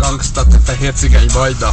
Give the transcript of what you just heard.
gangsta, te fehér cigány vajda.